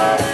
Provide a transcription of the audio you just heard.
Bye.